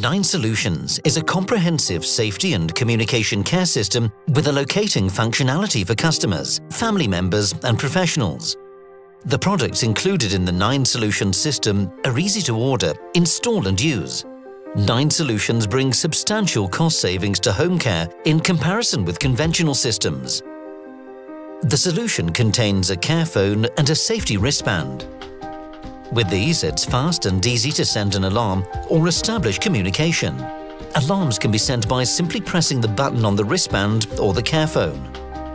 Nine Solutions is a comprehensive safety and communication care system with a locating functionality for customers, family members and professionals. The products included in the Nine Solutions system are easy to order, install and use. Nine Solutions brings substantial cost savings to home care in comparison with conventional systems. The solution contains a care phone and a safety wristband. With these, it's fast and easy to send an alarm or establish communication. Alarms can be sent by simply pressing the button on the wristband or the care phone.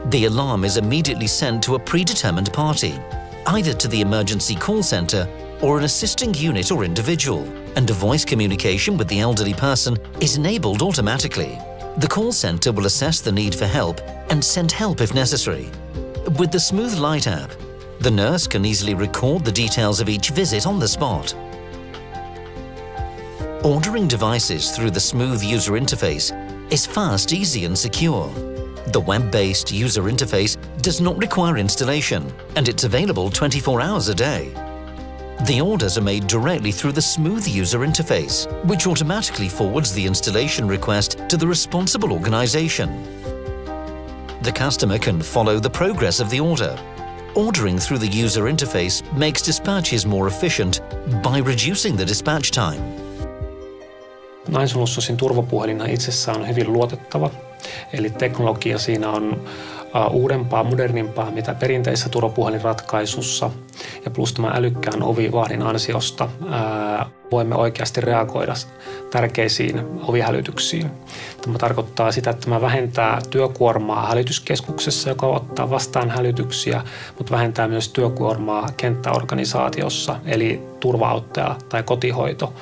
The alarm is immediately sent to a predetermined party, either to the emergency call center or an assisting unit or individual, and a voice communication with the elderly person is enabled automatically. The call center will assess the need for help and send help if necessary. With the Smooth Light app, the nurse can easily record the details of each visit on the spot. Ordering devices through the Smooth user interface is fast, easy and secure. The web-based user interface does not require installation and it's available 24 hours a day. The orders are made directly through the Smooth user interface, which automatically forwards the installation request to the responsible organization. The customer can follow the progress of the order Ordering through the user interface makes dispatches more efficient by reducing the dispatch time. Nainsolutionsin turvapuhelina itsessään on hyvin luotettava, eli teknologia siinä on uudempaa, modernimpaa, mitä perinteisessä turvapuhelinratkaisussa. Ja plus tämän älykkään ovivahdin ansiosta ää, voimme oikeasti reagoida tärkeisiin ovihälytyksiin. Tämä tarkoittaa sitä, että tämä vähentää työkuormaa hälytyskeskuksessa, joka ottaa vastaan hälytyksiä, mutta vähentää myös työkuormaa kenttäorganisaatiossa, eli turvaauttaja tai kotihoito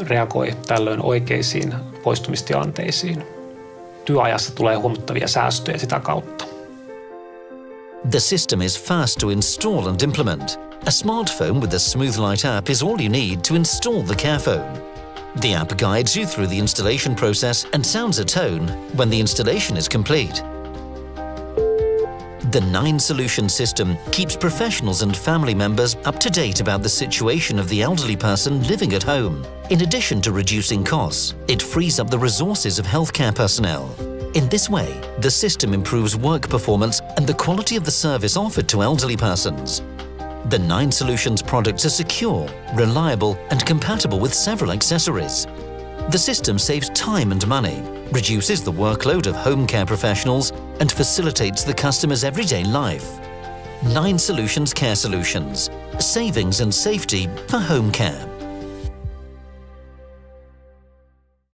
reagoi tällöin oikeisiin poistumistilanteisiin. työajassa tulee huomattavia säästöjä sitä kautta. The system is fast to install and implement. A smartphone with the Smooth Light app is all you need to install the Carephone. The app guides you through the installation process and sounds a tone when the installation is complete. The Nine Solution system keeps professionals and family members up to date about the situation of the elderly person living at home. In addition to reducing costs, it frees up the resources of healthcare personnel. In this way, the system improves work performance and the quality of the service offered to elderly persons. The Nine Solutions products are secure, reliable and compatible with several accessories. The system saves time and money, reduces the workload of home care professionals and facilitates the customer's everyday life. Nine Solutions Care Solutions. Savings and safety for home care.